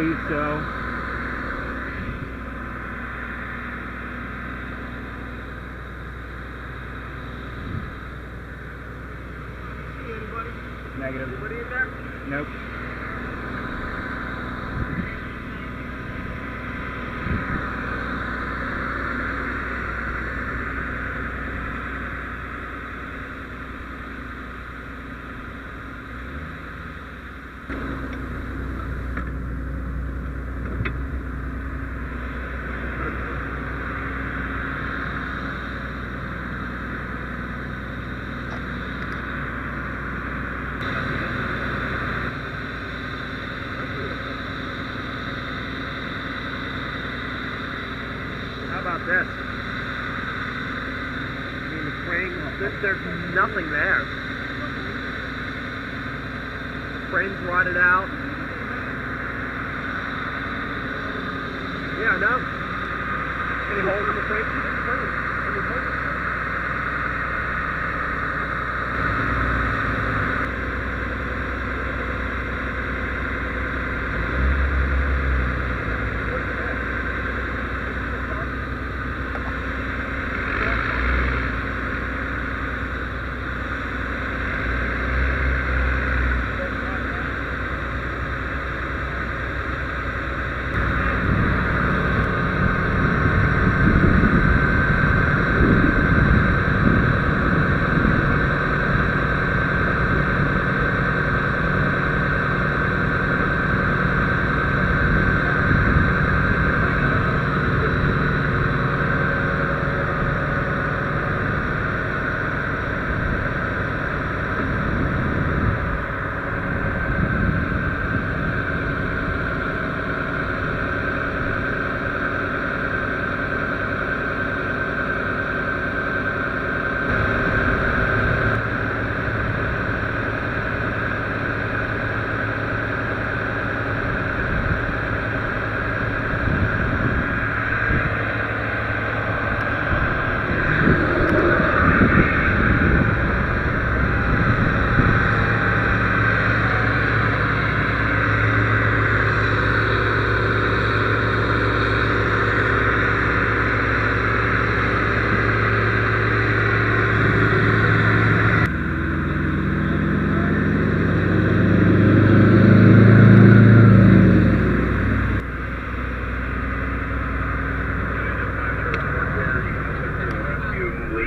believe so. This? I mean, the frame, there- there's nothing there. Frame's rotted out. Yeah, no. Any holes in the frame?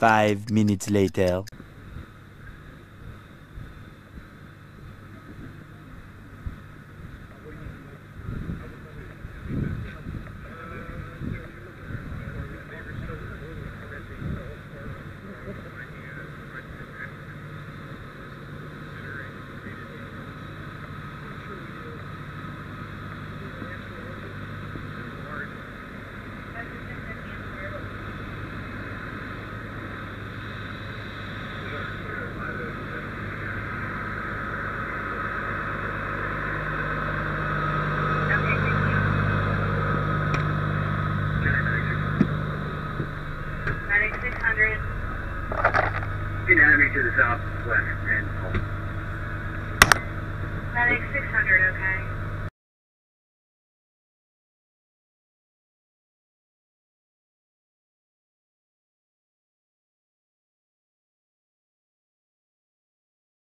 Five minutes later.